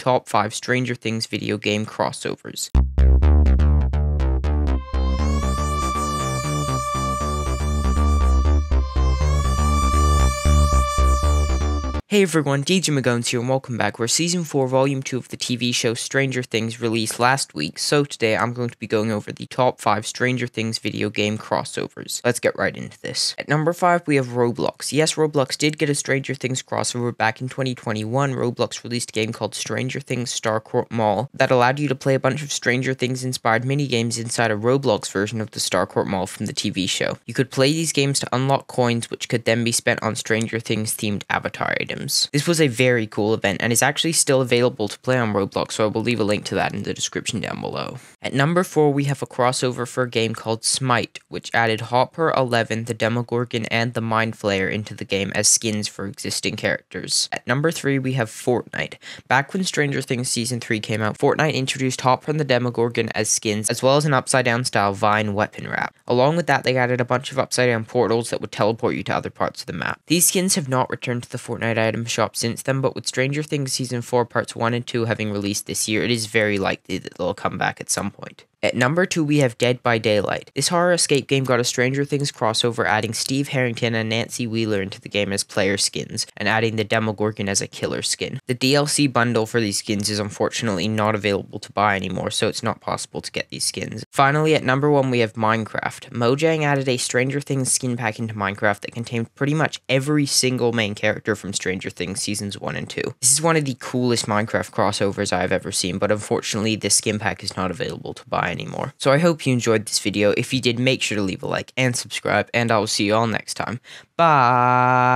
top 5 Stranger Things video game crossovers. Hey everyone, DJ Magones here and welcome back. We're Season 4, Volume 2 of the TV show Stranger Things released last week, so today I'm going to be going over the top 5 Stranger Things video game crossovers. Let's get right into this. At number 5, we have Roblox. Yes, Roblox did get a Stranger Things crossover back in 2021. Roblox released a game called Stranger Things Starcourt Mall that allowed you to play a bunch of Stranger Things inspired mini-games inside a Roblox version of the Starcourt Mall from the TV show. You could play these games to unlock coins, which could then be spent on Stranger Things themed avatar items. This was a very cool event and is actually still available to play on Roblox, so I will leave a link to that in the description down below. At number 4, we have a crossover for a game called Smite, which added Hopper 11, the Demogorgon, and the Mind Flayer into the game as skins for existing characters. At number 3, we have Fortnite. Back when Stranger Things Season 3 came out, Fortnite introduced Hopper and the Demogorgon as skins, as well as an upside down style Vine weapon wrap. Along with that, they added a bunch of upside down portals that would teleport you to other parts of the map. These skins have not returned to the Fortnite item shop since then, but with Stranger Things Season 4 Parts 1 and 2 having released this year, it is very likely that they'll come back at some point. At number 2, we have Dead by Daylight. This horror escape game got a Stranger Things crossover, adding Steve Harrington and Nancy Wheeler into the game as player skins, and adding the Demogorgon as a killer skin. The DLC bundle for these skins is unfortunately not available to buy anymore, so it's not possible to get these skins. Finally, at number 1, we have Minecraft. Mojang added a Stranger Things skin pack into Minecraft that contained pretty much every single main character from Stranger Things Seasons 1 and 2. This is one of the coolest Minecraft crossovers I've ever seen, but unfortunately, this skin pack is not available to buy anymore. So I hope you enjoyed this video. If you did, make sure to leave a like and subscribe, and I will see you all next time. Bye!